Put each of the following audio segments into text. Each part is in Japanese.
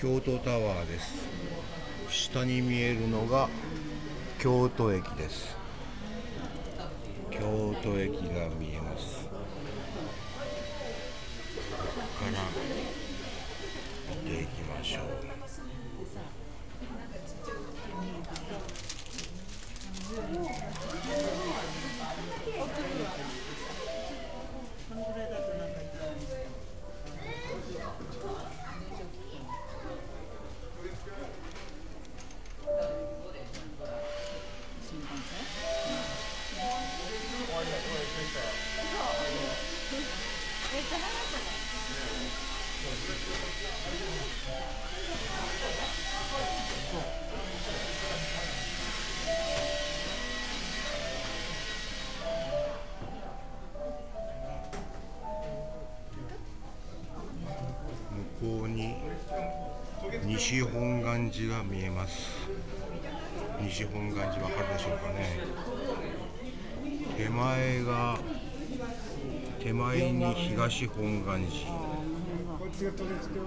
京都タワーです。下に見えるのが京都駅です。京都駅が見えます。ここから見ていきましょう。西本願寺が見えます。西本願寺わかるでしょうかね。手前が手前に東本願寺。こっちが取り付けよ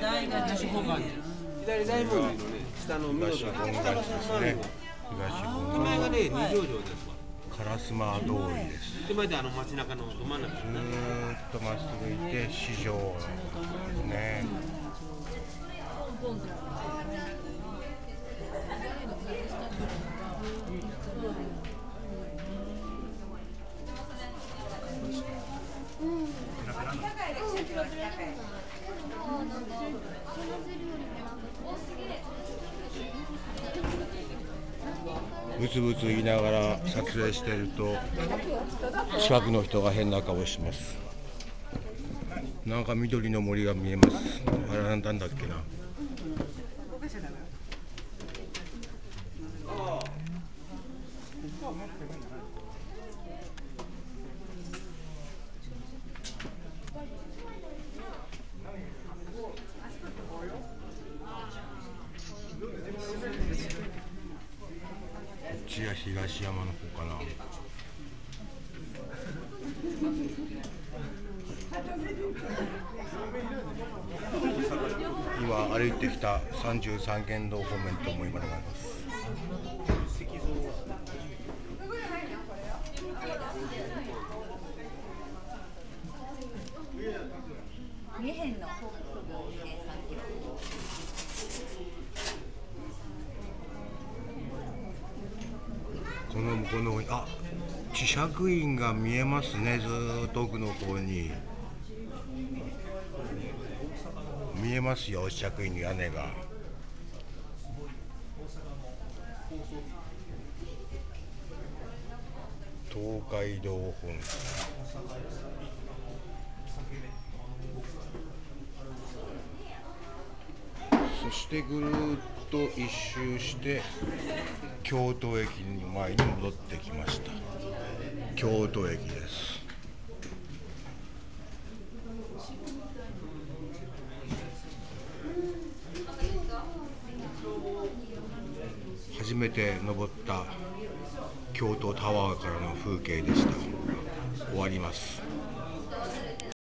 大が女子本願寺左大門のね下の緑東本願寺ですね。東手本願前がね二条城ですわ。寺烏丸通りです。手前であの街中のど真ん中ずーっとまっすぐ行って市場ですねブツブツ言いながら撮影していると近くの人が変な顔します。なんか緑の森が見えます。あれなんだっけな。こっちが東山の方かな今歩いてきた33軒道方面とも今のがります見えへんの。えー、三キロ。この向こうの方にあ磁石院が見えますねずっと奥の方に。見えますよ磁石院の屋根が。東海道本線。そしてぐるっと一周して。京都駅の前に戻ってきました。京都駅です。初めて登った京都タワーからの風景でした。終わります。